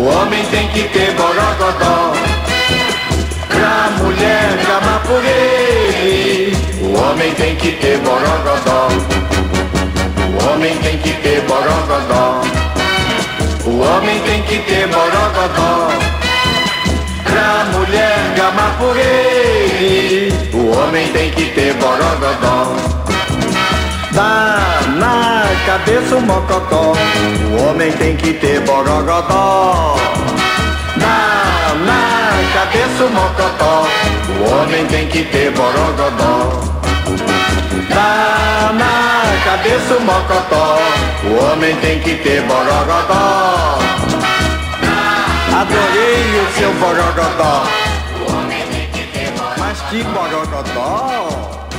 O homem tem que ter borogodó Pra mulher ele. O homem tem que ter borogodó O homem tem que ter borogodó O homem tem que ter borogodó Pra mulher ele. O homem tem que ter borogodó Dá na cabeça o mocotó homem tem que ter borogodó Dá na cabeça o mocotó. O homem tem que ter borogodó Dá na cabeça o mocotó. O homem tem que ter borogodó Adorei o seu borogodó Mas que borogodó